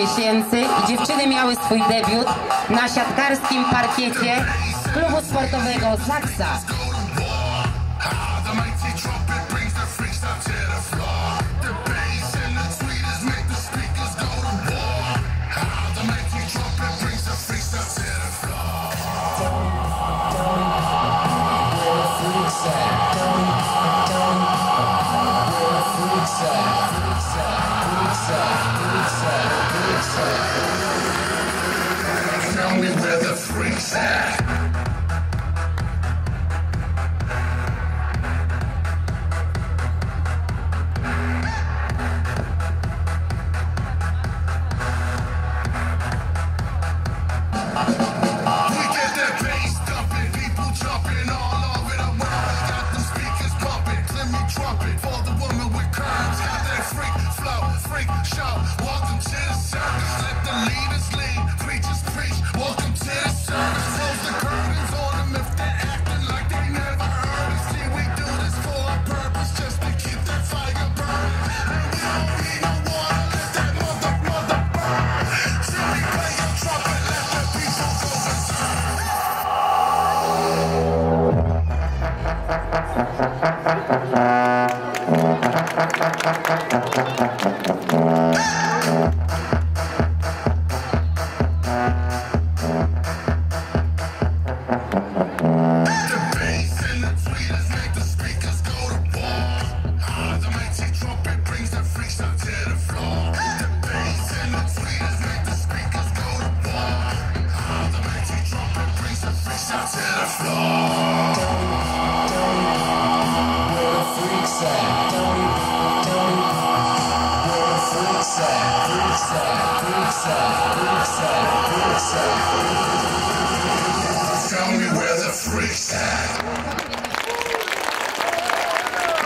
miesięcy i dziewczyny miały swój debiut na siatkarskim parkiecie klubu sportowego Zaksa.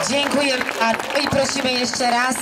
Dziękuję bardzo i prosimy jeszcze raz.